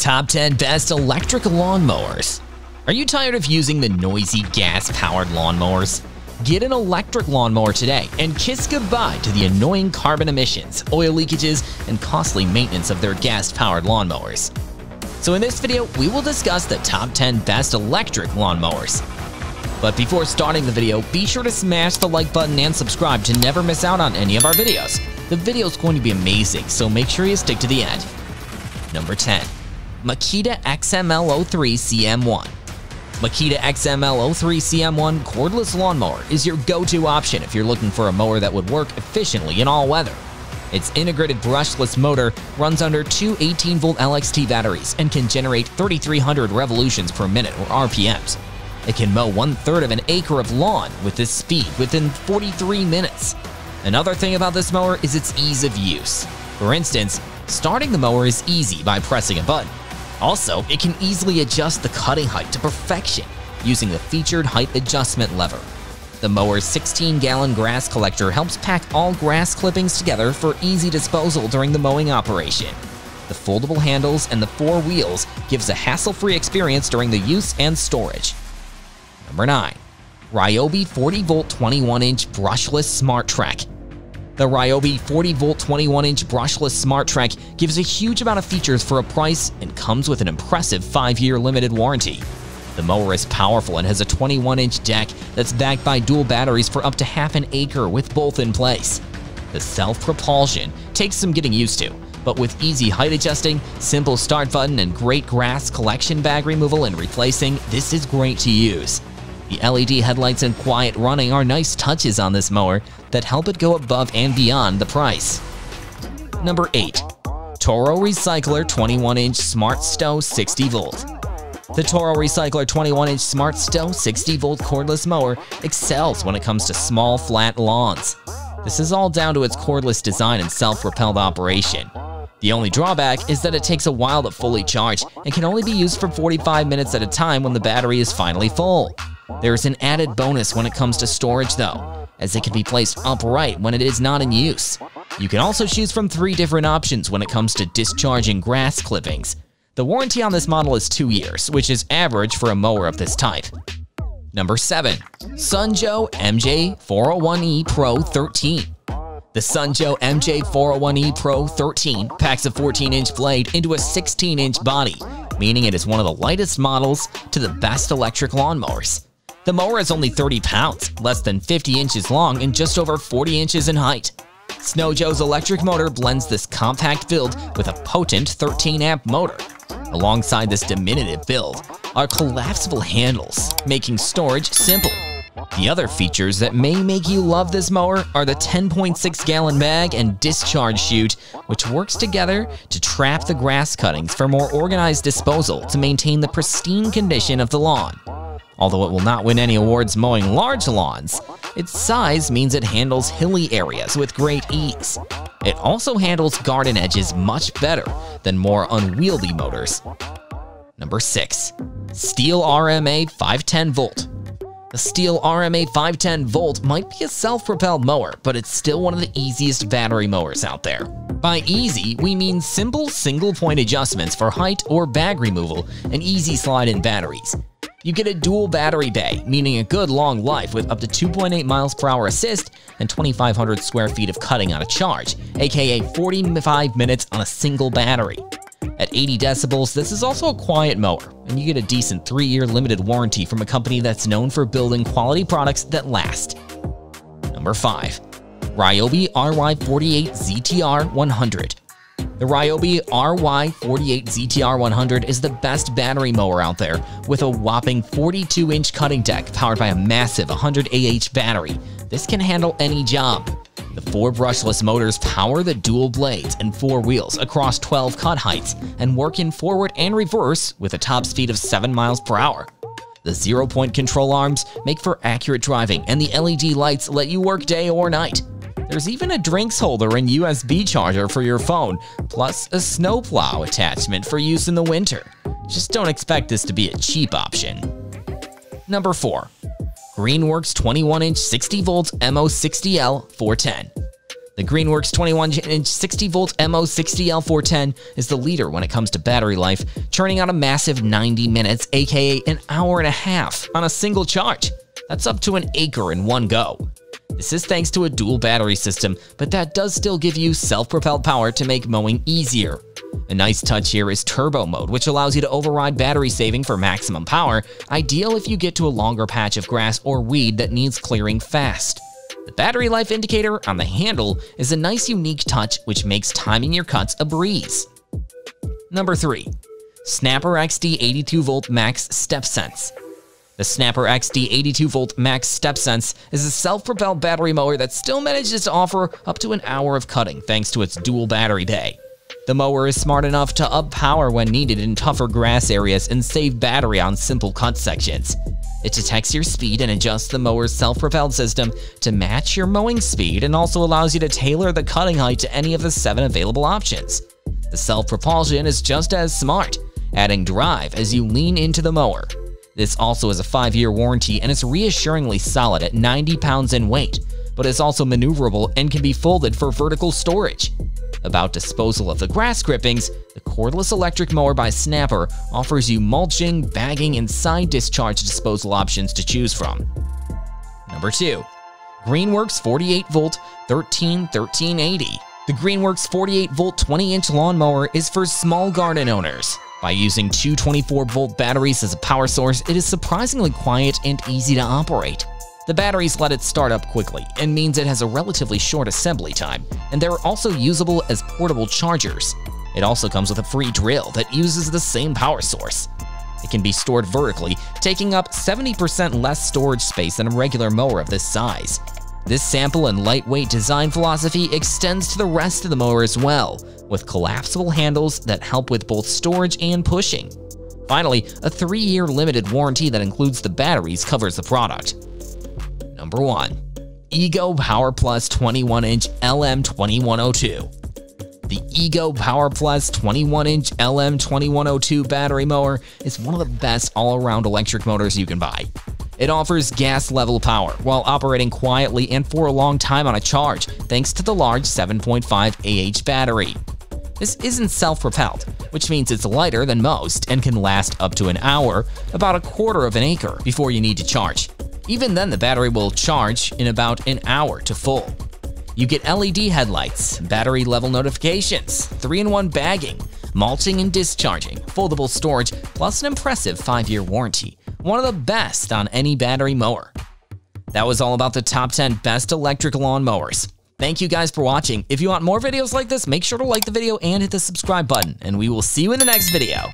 Top 10 Best Electric Lawnmowers Are you tired of using the noisy gas-powered lawnmowers? Get an electric lawnmower today and kiss goodbye to the annoying carbon emissions, oil leakages, and costly maintenance of their gas-powered lawnmowers. So in this video, we will discuss the top 10 best electric lawnmowers. But before starting the video, be sure to smash the like button and subscribe to never miss out on any of our videos. The video is going to be amazing, so make sure you stick to the end. Number 10. Makita XML03 CM1 Makita XML03 CM1 cordless lawnmower is your go-to option if you're looking for a mower that would work efficiently in all weather. Its integrated brushless motor runs under two 18-volt LXT batteries and can generate 3,300 revolutions per minute or RPMs. It can mow one-third of an acre of lawn with this speed within 43 minutes. Another thing about this mower is its ease of use. For instance, starting the mower is easy by pressing a button. Also, it can easily adjust the cutting height to perfection using the featured height adjustment lever. The mower's 16-gallon grass collector helps pack all grass clippings together for easy disposal during the mowing operation. The foldable handles and the four wheels gives a hassle-free experience during the use and storage. Number 9. Ryobi 40-volt 21-inch brushless Smart Trek the Ryobi 40-volt 21-inch brushless Smart Trek gives a huge amount of features for a price and comes with an impressive 5-year limited warranty. The mower is powerful and has a 21-inch deck that's backed by dual batteries for up to half an acre with both in place. The self-propulsion takes some getting used to, but with easy height adjusting, simple start button, and great grass collection bag removal and replacing, this is great to use. The LED headlights and quiet running are nice touches on this mower that help it go above and beyond the price. Number 8. Toro Recycler 21-inch Smart Stow 60V The Toro Recycler 21-inch Smart Stow 60V cordless mower excels when it comes to small, flat lawns. This is all down to its cordless design and self-propelled operation. The only drawback is that it takes a while to fully charge and can only be used for 45 minutes at a time when the battery is finally full. There is an added bonus when it comes to storage though, as it can be placed upright when it is not in use. You can also choose from three different options when it comes to discharging grass clippings. The warranty on this model is two years, which is average for a mower of this type. Number 7. Sun Joe MJ401E Pro 13 the Sun Joe MJ401E Pro 13 packs a 14-inch blade into a 16-inch body, meaning it is one of the lightest models to the best electric lawnmowers. The mower is only 30 pounds, less than 50 inches long, and just over 40 inches in height. Snowjoe's electric motor blends this compact build with a potent 13-amp motor. Alongside this diminutive build are collapsible handles, making storage simple. The other features that may make you love this mower are the 10.6 gallon bag and discharge chute, which works together to trap the grass cuttings for more organized disposal to maintain the pristine condition of the lawn. Although it will not win any awards mowing large lawns, its size means it handles hilly areas with great ease. It also handles garden edges much better than more unwieldy motors. Number 6. Stihl RMA 510 Volt the Stihl RMA 510 Volt might be a self-propelled mower, but it's still one of the easiest battery mowers out there. By easy, we mean simple single-point adjustments for height or bag removal and easy slide-in batteries. You get a dual battery bay, meaning a good long life with up to 2.8 miles per hour assist and 2,500 square feet of cutting on a charge, aka 45 minutes on a single battery. At 80 decibels, this is also a quiet mower, and you get a decent 3-year limited warranty from a company that's known for building quality products that last. Number 5. Ryobi RY48 ZTR 100 the Ryobi RY48 ZTR 100 is the best battery mower out there, with a whopping 42-inch cutting deck powered by a massive 100 AH battery. This can handle any job. The four brushless motors power the dual blades and four wheels across 12 cut heights and work in forward and reverse with a top speed of 7 miles per hour. The zero-point control arms make for accurate driving and the LED lights let you work day or night. There's even a drinks holder and USB charger for your phone, plus a snowplow attachment for use in the winter. Just don't expect this to be a cheap option. Number 4. Greenworks 21-inch 60-volt MO60L 410 The Greenworks 21-inch 60-volt MO60L410 is the leader when it comes to battery life, churning out a massive 90 minutes, aka an hour and a half, on a single charge. That's up to an acre in one go. This is thanks to a dual battery system, but that does still give you self-propelled power to make mowing easier. A nice touch here is turbo mode, which allows you to override battery saving for maximum power, ideal if you get to a longer patch of grass or weed that needs clearing fast. The battery life indicator on the handle is a nice unique touch which makes timing your cuts a breeze. Number 3. Snapper XD 82V Max Step Sense the Snapper XD 82V Max Step Sense is a self-propelled battery mower that still manages to offer up to an hour of cutting thanks to its dual battery bay. The mower is smart enough to up power when needed in tougher grass areas and save battery on simple cut sections. It detects your speed and adjusts the mower's self-propelled system to match your mowing speed and also allows you to tailor the cutting height to any of the seven available options. The self-propulsion is just as smart, adding drive as you lean into the mower. This also has a 5-year warranty and is reassuringly solid at 90 pounds in weight, but is also maneuverable and can be folded for vertical storage. About disposal of the grass clippings, the cordless electric mower by Snapper offers you mulching, bagging, and side discharge disposal options to choose from. Number 2. Greenworks 48-volt 131380 The Greenworks 48-volt 20-inch lawnmower is for small garden owners. By using two 24-volt batteries as a power source, it is surprisingly quiet and easy to operate. The batteries let it start up quickly and means it has a relatively short assembly time, and they're also usable as portable chargers. It also comes with a free drill that uses the same power source. It can be stored vertically, taking up 70% less storage space than a regular mower of this size. This sample and lightweight design philosophy extends to the rest of the mower as well, with collapsible handles that help with both storage and pushing. Finally, a 3-year limited warranty that includes the batteries covers the product. Number 1. Ego Power Plus 21-inch LM2102 The Ego Power Plus 21-inch LM2102 battery mower is one of the best all-around electric motors you can buy. It offers gas-level power while operating quietly and for a long time on a charge thanks to the large 7.5 AH battery. This isn't self-propelled, which means it's lighter than most and can last up to an hour, about a quarter of an acre, before you need to charge. Even then, the battery will charge in about an hour to full. You get LED headlights, battery level notifications, 3-in-1 bagging, mulching and discharging, foldable storage, plus an impressive 5-year warranty. One of the best on any battery mower. That was all about the top 10 best electric lawn mowers. Thank you guys for watching. If you want more videos like this, make sure to like the video and hit the subscribe button, and we will see you in the next video.